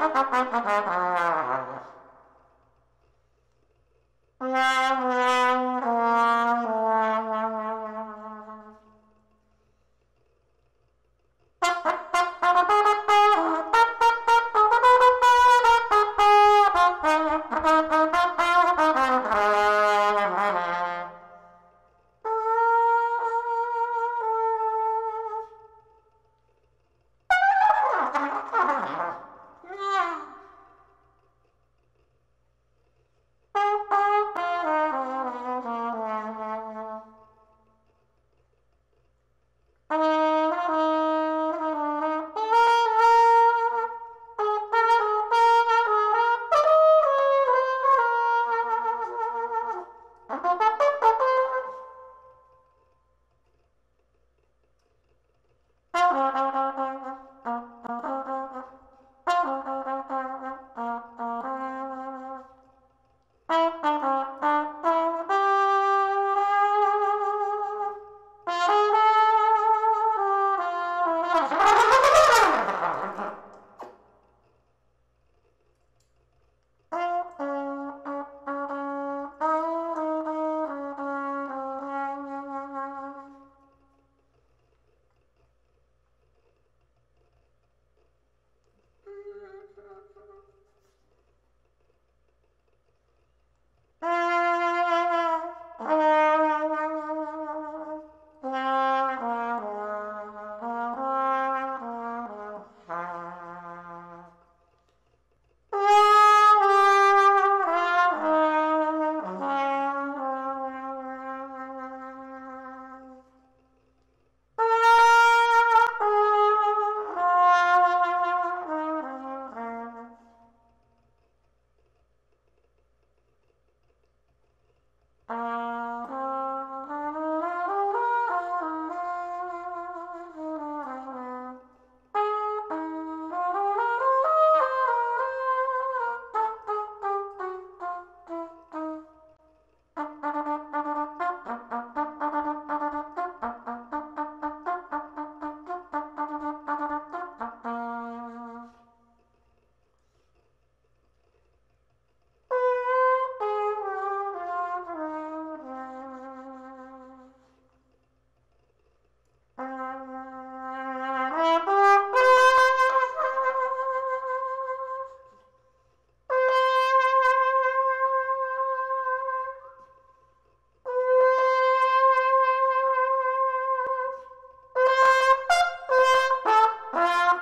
ハハハハ。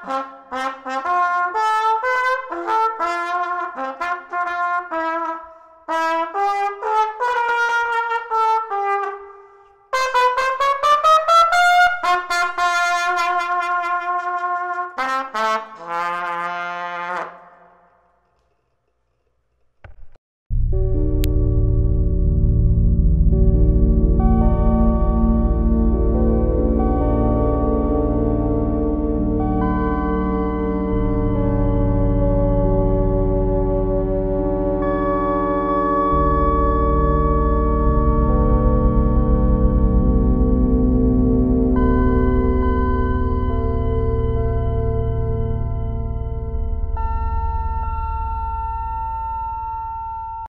Ha ha ha.